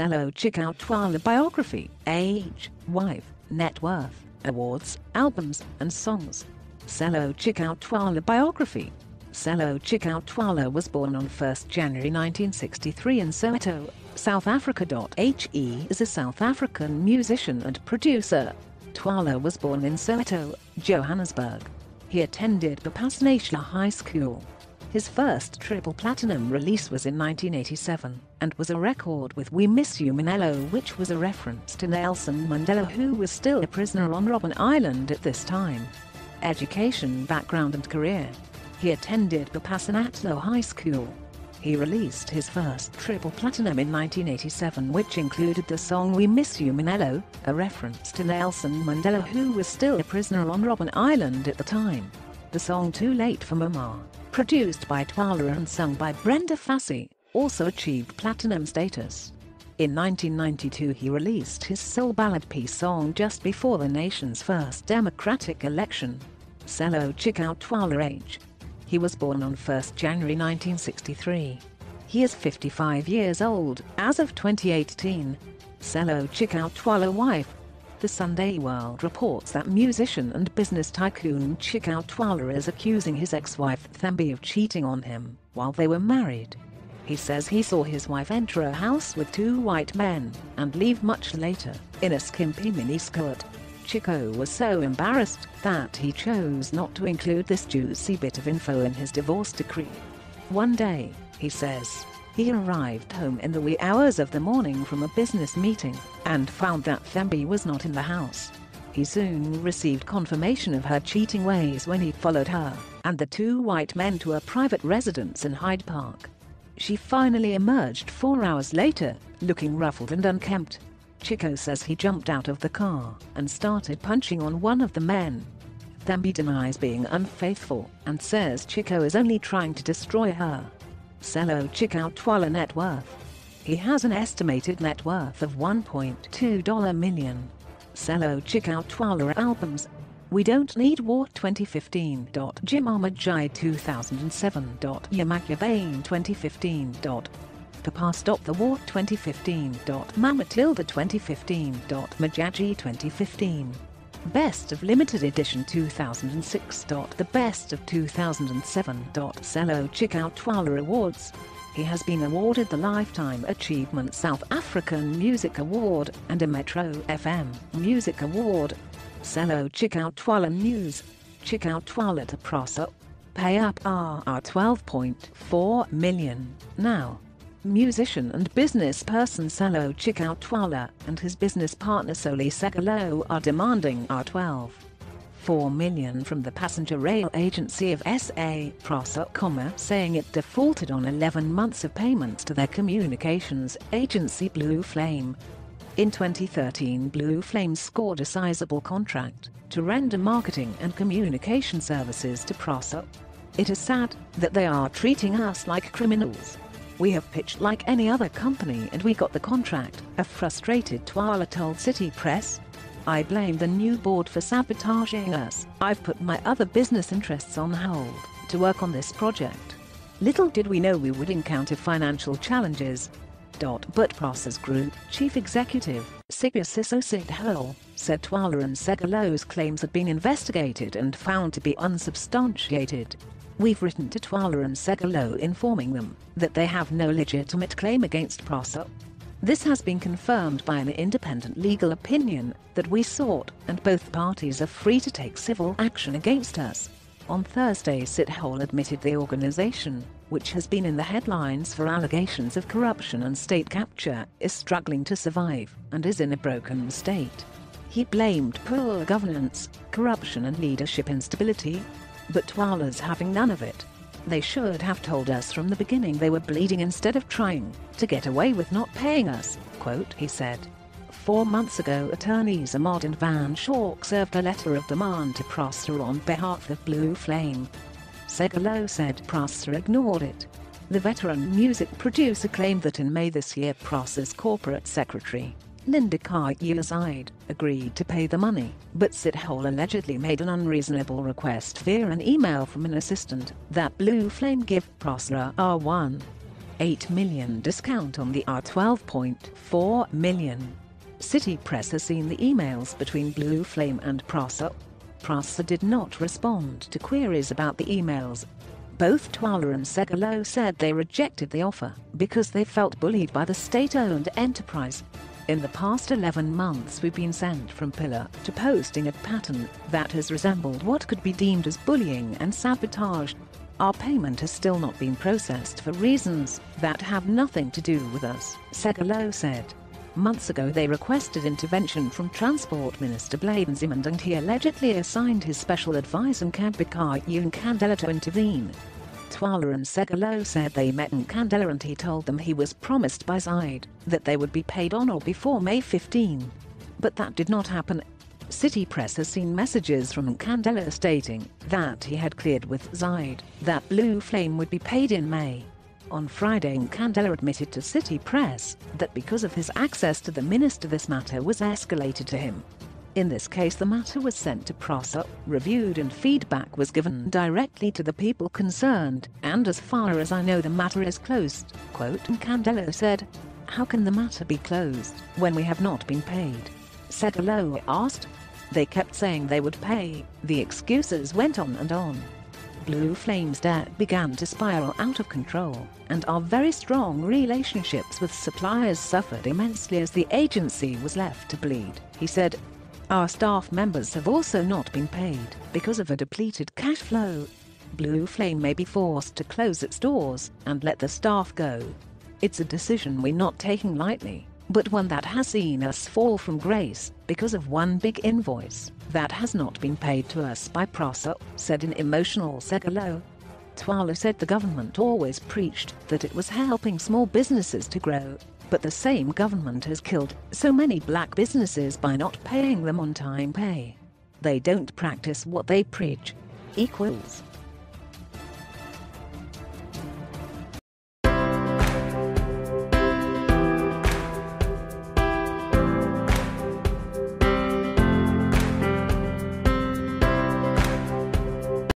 Sello Chicco Twala biography, age, wife, net worth, awards, albums, and songs. Sello Chicco Twala biography. Sello Chicco Twala was born on 1 January 1963 in Soweto, South Africa. He is a South African musician and producer. Twala was born in Soweto, Johannesburg. He attended Bopasanatia High School. His first triple platinum release was in 1987 and was a record with We Miss You Manelo which was a reference to Nelson Mandela who was still a prisoner on Robben Island at this time. Education background and career. He attended Bopasanatia High School. He released his first triple platinum in 1987 which included the song We Miss You Manelo, a reference to Nelson Mandela who was still a prisoner on Robben Island at the time. The song Too Late for Mama produced by Twala and sung by Brenda Fassie, also achieved platinum status. In 1992 he released his soul ballad piece song just before the nation's first democratic election. Sello Chicco Twala age. He was born on 1 January 1963. He is 55 years old as of 2018. Sello Chicco Twala wife, the Sunday World reports that musician and business tycoon Chicco Twala is accusing his ex-wife Thembi of cheating on him while they were married. He says he saw his wife enter a house with two white men and leave much later in a skimpy miniskirt. Chicco was so embarrassed that he chose not to include this juicy bit of info in his divorce decree. One day, he says, he arrived home in the wee hours of the morning from a business meeting and found that Thembi was not in the house. He soon received confirmation of her cheating ways when he followed her and the two white men to a private residence in Hyde Park. She finally emerged four hours later, looking ruffled and unkempt. Chicco says he jumped out of the car and started punching on one of the men. Thembi denies being unfaithful and says Chicco is only trying to destroy her. Sello Chicco Twala net worth. He has an estimated net worth of $1.2 million. Sello Chicco Twala albums. We Don't Need War 2015. Jimama Jai 2007. Yamakya Bain 2015. Papa Stop the War 2015. Mama Tilda 2015. Modjadji 2015. Best of Limited Edition 2006. The Best of 2007. Sello Chicco Twala Awards. He has been awarded the Lifetime Achievement South African Music Award and a Metro FM Music Award. Sello Chicco Twala News. Chicco Twala to PRASA. Pay up R are 12.4 million now musician and business person Sello Chicco Twala and his business partner Soli Segalo are demanding R12. 4 million from the passenger rail agency of SA PRASA, saying it defaulted on 11 months of payments to their communications agency Blue Flame. In 2013 Blue Flame scored a sizable contract to render marketing and communication services to PRASA. It is sad that they are treating us like criminals. We have pitched like any other company and we got the contract, a frustrated Twala told City Press. I blame the new board for sabotaging us. I've put my other business interests on hold to work on this project. Little did we know we would encounter financial challenges. But PRASA Group Chief Executive, Sigur Sissoco said Twala and Segalo's claims had been investigated and found to be unsubstantiated. We've written to Twala and Segalo informing them that they have no legitimate claim against PRASA. This has been confirmed by an independent legal opinion that we sought and both parties are free to take civil action against us. On Thursday Sithole admitted the organization, which has been in the headlines for allegations of corruption and state capture, is struggling to survive and is in a broken state. He blamed poor governance, corruption and leadership instability but Twala's having none of it. They should have told us from the beginning they were bleeding instead of trying to get away with not paying us, quote, he said. Four months ago attorneys Ahmad and Van Schalk served a letter of demand to PRASA on behalf of Blue Flame. Segalo said PRASA ignored it. The veteran music producer claimed that in May this year PRASA's corporate secretary, Lindikaya Zide, agreed to pay the money, but Sithole allegedly made an unreasonable request via an email from an assistant that Blue Flame give PRASA R1. 8 million discount on the R12.4 million. City Press has seen the emails between Blue Flame and PRASA. PRASA did not respond to queries about the emails. Both Twala and Segallo said they rejected the offer because they felt bullied by the state-owned enterprise. In the past 11 months we've been sent from pillar to posting a pattern that has resembled what could be deemed as bullying and sabotage. Our payment has still not been processed for reasons that have nothing to do with us, Segallo said. Months ago they requested intervention from Transport Minister Blade Nzimande and he allegedly assigned his special advisor Nkambika Candela to intervene. Twala and Segallo said they met in Candela and he told them he was promised by Zaid that they would be paid on or before May 15. But that did not happen. City Press has seen messages from Candela stating that he had cleared with Zaid that Blue Flame would be paid in May. On Friday Candela admitted to City Press that because of his access to the minister this matter was escalated to him. In this case the matter was sent to PRASA, reviewed and feedback was given directly to the people concerned, and as far as I know the matter is closed, quote Candela said. How can the matter be closed when we have not been paid? Segallo asked. They kept saying they would pay, the excuses went on and on. Blue Flame's debt began to spiral out of control, and our very strong relationships with suppliers suffered immensely as the agency was left to bleed, he said. Our staff members have also not been paid because of a depleted cash flow. Blue Flame may be forced to close its doors and let the staff go. It's a decision we're not taking lightly, but one that has seen us fall from grace because of one big invoice that has not been paid to us by PRASA, said an emotional Segallo. Twala said the government always preached that it was helping small businesses to grow, but the same government has killed so many black businesses by not paying them on time pay. They don't practice what they preach. Equals.